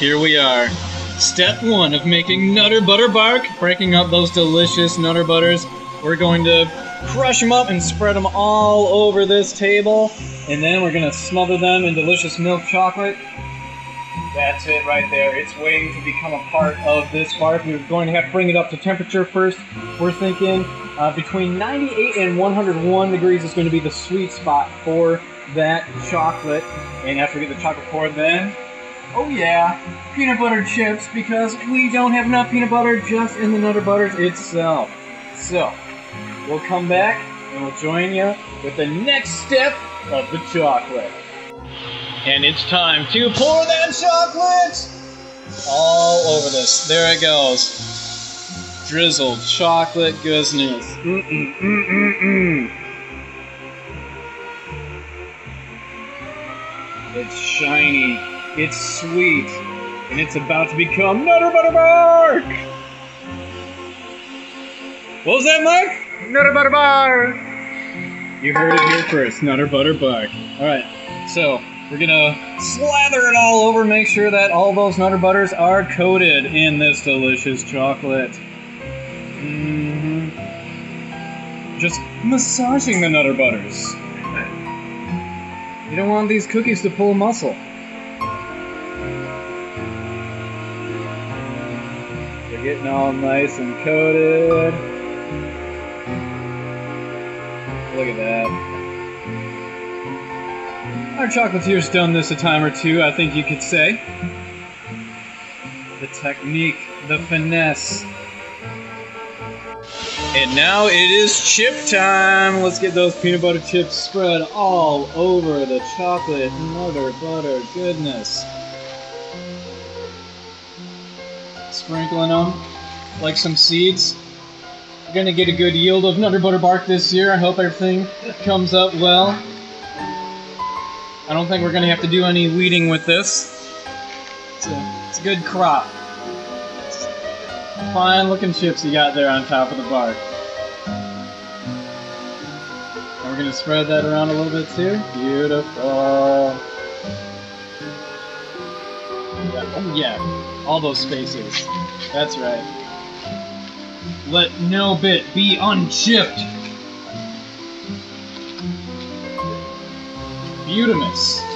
here we are. Step one of making Nutter Butter Bark, breaking up those delicious Nutter Butters. We're going to crush them up and spread them all over this table. And then we're going to smother them in delicious milk chocolate. That's it right there. It's waiting to become a part of this bark. We're going to have to bring it up to temperature first. We're thinking uh, between 98 and 101 degrees is going to be the sweet spot for that chocolate. And after we get the chocolate poured, then, oh yeah, peanut butter chips because we don't have enough peanut butter just in the Nutter Butters itself. So, we'll come back and we'll join you with the next step of the chocolate. And it's time to pour that chocolate all over this. There it goes. Drizzled chocolate goodness. Mm-mm, mm-mm, mm. It's shiny, it's sweet, and it's about to become Nutter Butter Bark! What was that, Mike? Nutter Butter Bark! You heard it here first, Nutter Butter Bark. Alright, so we're gonna slather it all over, make sure that all those Nutter Butters are coated in this delicious chocolate. Mm-hmm. Just massaging the Nutter Butters. You don't want these cookies to pull a muscle. Getting all nice and coated. Look at that. Our chocolatier's done this a time or two, I think you could say. The technique, the finesse. And now it is chip time! Let's get those peanut butter chips spread all over the chocolate Nutter Butter goodness. Sprinkling them like some seeds. We're gonna get a good yield of Nutter Butter Bark this year. I hope everything comes up well. I don't think we're gonna have to do any weeding with this. It's a, it's a good crop. Fine looking chips you got there on top of the bark. And we're gonna spread that around a little bit too. Beautiful. Yeah, oh yeah, all those spaces. That's right. Let no bit be unchipped. Beautimus.